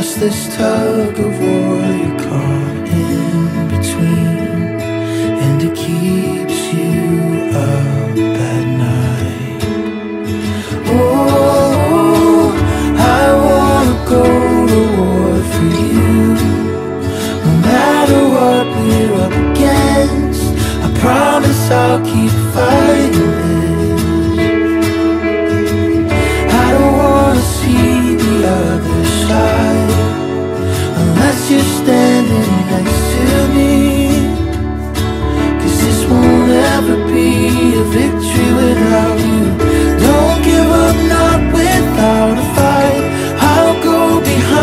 this tug of war you're caught in between, and it keeps you up at night. Oh, I wanna go to war for you. No matter what we're up against, I promise I'll keep fighting you standing next to me? Cause this won't ever be a victory without you. Don't give up, not without a fight. I'll go behind